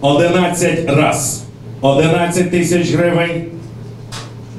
11 раз. 11 тисяч гривень.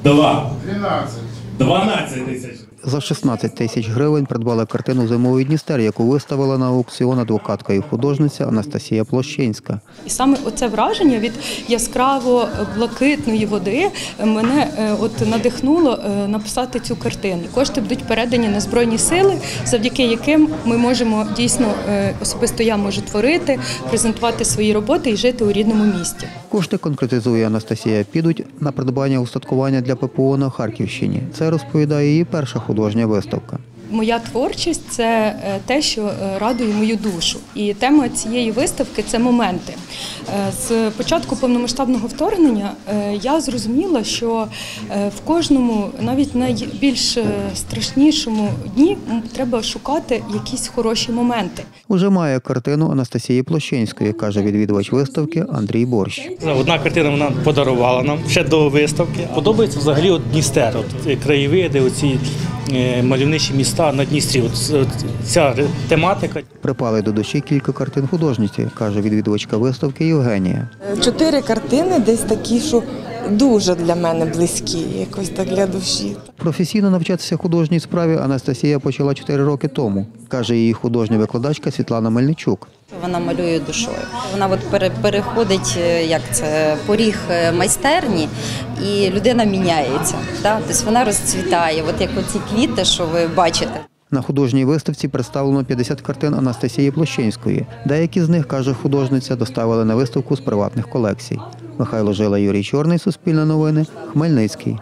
Два. 12. 12 тисяч. За 16 тисяч гривень придбали картину Зимовий Дністер, яку виставила на аукціон адвокатка і художниця Анастасія Площинська. І саме оце враження від яскраво блакитної води мене е, от надихнуло е, написати цю картину. Кошти будуть передані на збройні сили, завдяки яким ми можемо дійсно е, особисто я можу творити, презентувати свої роботи і жити у рідному місті. Кошти, конкретизує Анастасія, підуть на придбання устаткування для ППО на Харківщині. Це розповідає її перша художня виставка. Моя творчість це е, те, що е, радує мою душу. І тема цієї виставки це моменти. Е, З початку повномасштабного вторгнення я зрозуміла, що в кожному, навіть найбільш страшнішому дні, треба шукати якісь хороші моменти. Уже має картину Анастасії Площинської, каже відвідувач виставки Андрій Борщ. Одна картина вона подарувала нам ще до виставки. Подобається взагалі от Дністер, от краєвиди, оці мальовничі міста на Дністрі. От, ця тематика. Припали до душі кілька картин художниці, каже відвідувачка виставки Євгенія. Чотири картини десь такі, що дуже для мене близькі, якось так для душі. Професійно навчатися художній справі Анастасія почала 4 роки тому, каже її художня викладачка Світлана Мельничук. Вона малює душою. Вона от пере- переходить е, як це поріг е, майстерні, і людина міняється. Да? Тобто вона розцвітає, от як оці квіти, що ви бачите. На художній виставці представлено 50 картин Анастасії Площинської. Деякі з них, каже художниця, доставили на виставку з приватних колекцій. Михайло Жила, Юрій Чорний, Суспільне новини, Хмельницький.